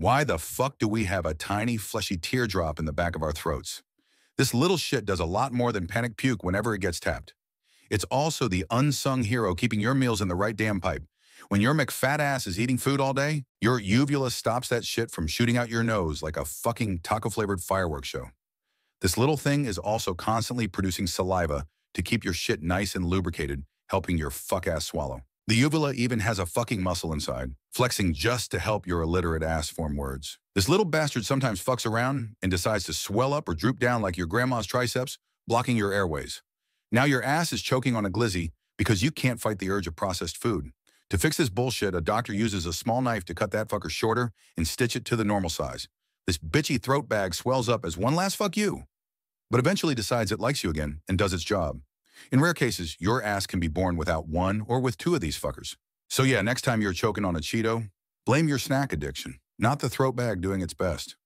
Why the fuck do we have a tiny, fleshy teardrop in the back of our throats? This little shit does a lot more than panic puke whenever it gets tapped. It's also the unsung hero keeping your meals in the right damn pipe. When your McFat ass is eating food all day, your uvula stops that shit from shooting out your nose like a fucking taco-flavored fireworks show. This little thing is also constantly producing saliva to keep your shit nice and lubricated, helping your fuck-ass swallow. The uvula even has a fucking muscle inside, flexing just to help your illiterate ass form words. This little bastard sometimes fucks around and decides to swell up or droop down like your grandma's triceps, blocking your airways. Now your ass is choking on a glizzy because you can't fight the urge of processed food. To fix this bullshit, a doctor uses a small knife to cut that fucker shorter and stitch it to the normal size. This bitchy throat bag swells up as one last fuck you, but eventually decides it likes you again and does its job. In rare cases, your ass can be born without one or with two of these fuckers. So yeah, next time you're choking on a Cheeto, blame your snack addiction, not the throat bag doing its best.